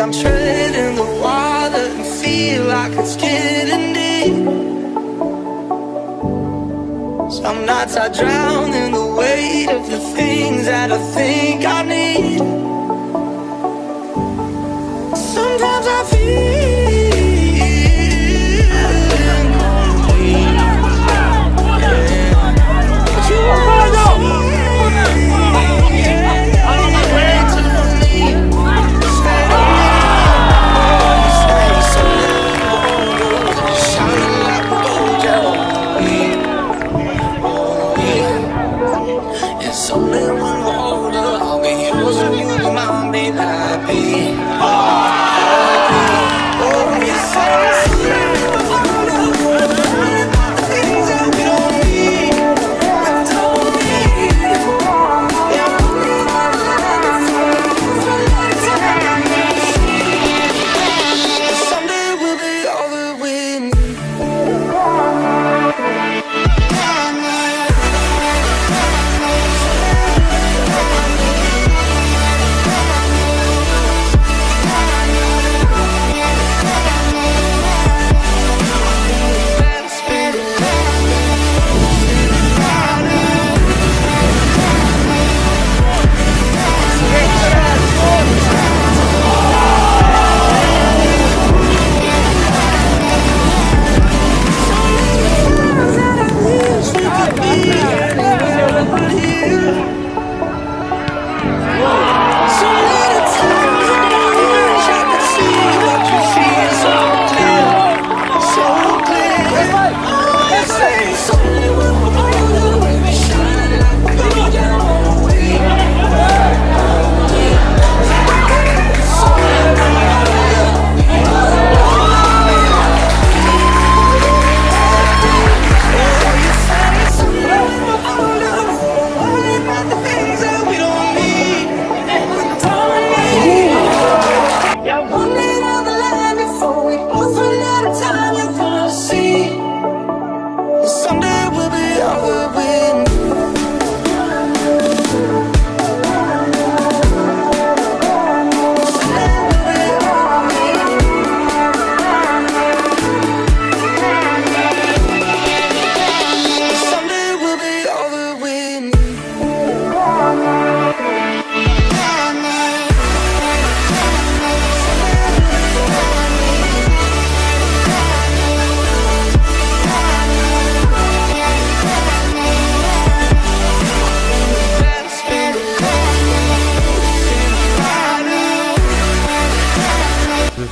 I'm treading the water and feel like it's getting deep. Some nights I drown in the weight of the things that I think I need.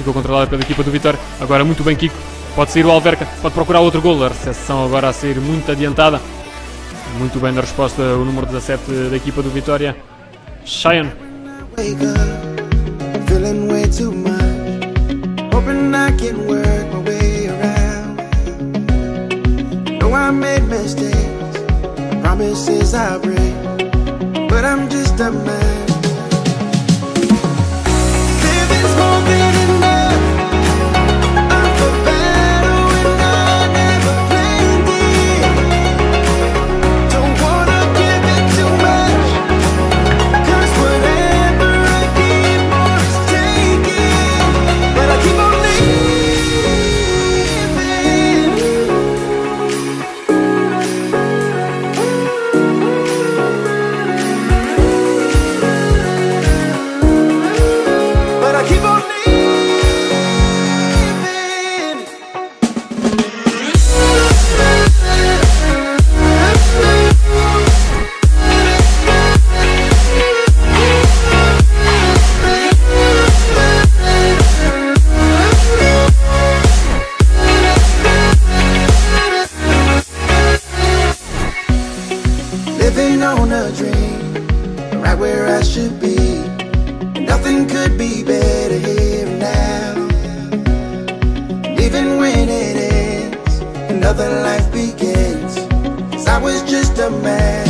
Ficou controlada pela equipa do Vitória. Agora muito bem Kiko. Pode sair o Alverca, pode procurar outro gol. A recepção agora a sair muito adiantada. Muito bem na resposta o número 17 da equipa do Vitória. Cheyenne. promises i break but i'm just a man Should be. Nothing could be better here and now. And even when it ends, another life begins. 'Cause I was just a man.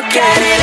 look at it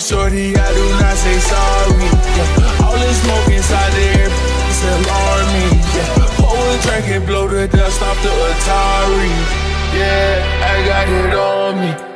sorry, shorty, I do not say sorry. Yeah. All this smoke inside the air is alarming. Yeah. Pour a drink and blow the dust off the Atari. Yeah, I got it on me.